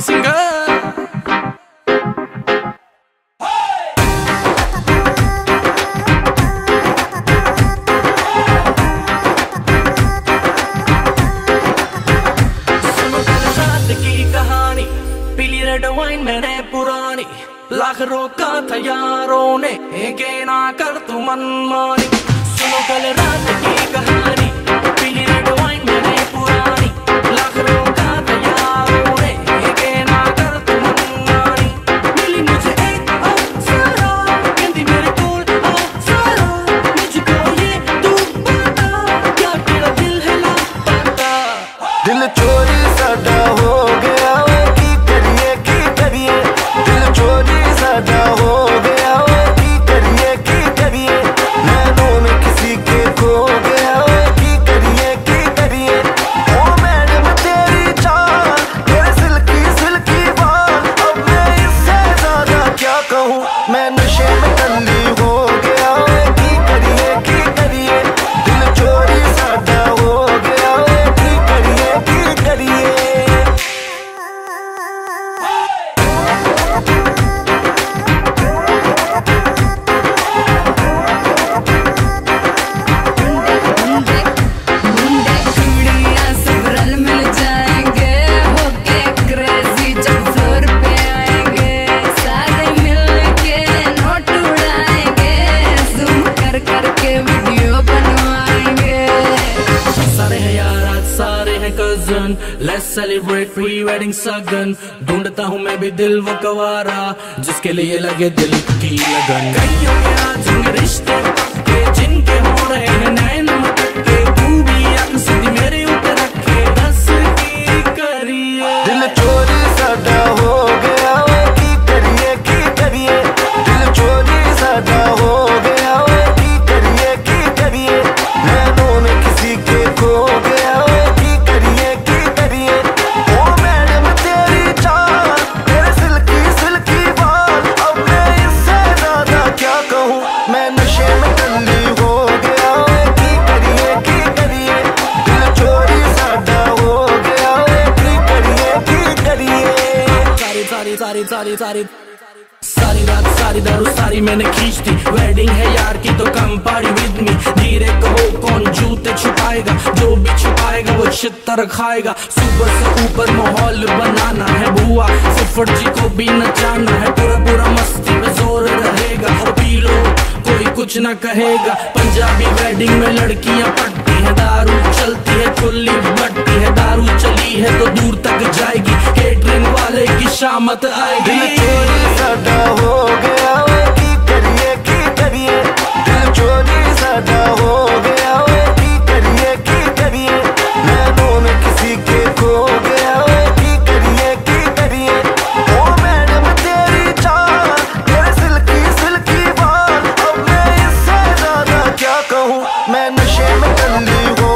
की पीली red wine मैंने पुरानी। लाख रोका था यारों ने, एक ना कर तू मनमानी। सुनो कल रात की दिल चोरी साडा हो गया वे, की करिए की करिए। दिल चोरी साडा हो गया वे, की करिए की करिए। नैनों में किसी के खो गया वे, की करिए की करिए। ओ मैडम, तेरी चाल, तेरे सिल्की सिल्की बाल। अब मैं इससे ज़्यादा क्या कहूँ? मैं नशे में टल्ली cousin let's celebrate pre wedding सगन ढूंढता हूँ मैं भी दिल वो कवारा जिसके लिए लगे दिल की लगन। रिश्ते हो हो सारी रात सारी दारू सारी मैंने खींच दी वेडिंग है यार की तो कम पार्टी विद मी धीरे कहो कौन जूते छुपाएगा जो भी छुपाएगा वो छितर खाएगा सुबह से ऊपर माहौल बनाना है बुआ फुफड़ जी को भी नचाना है कुछ ना कहेगा। पंजाबी वेडिंग में लड़कियाँ पटती है दारू, चलती है खुली बटती है दारू, चली है तो दूर तक जाएगी। केटरिंग वाले की शामत आएगी। हो गया। मैं नशे में कर ली हो